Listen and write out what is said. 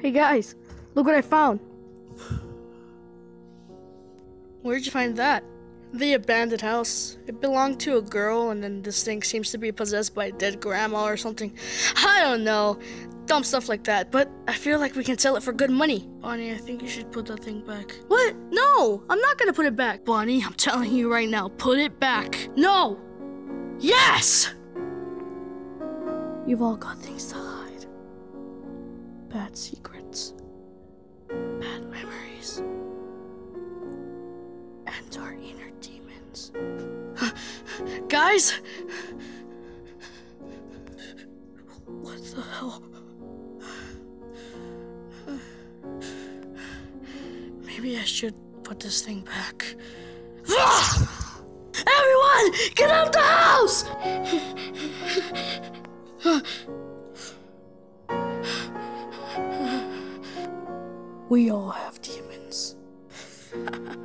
Hey guys, look what I found. Where'd you find that? The abandoned house. It belonged to a girl, and then this thing seems to be possessed by a dead grandma or something. I don't know. Dumb stuff like that, but I feel like we can sell it for good money. Bonnie, I think you should put that thing back. What? No! I'm not gonna put it back. Bonnie, I'm telling you right now, put it back. No! Yes! You've all got things to. Bad secrets. Bad memories. And our inner demons. Guys! What the hell? Maybe I should put this thing back. Everyone, get out the house! We all have demons.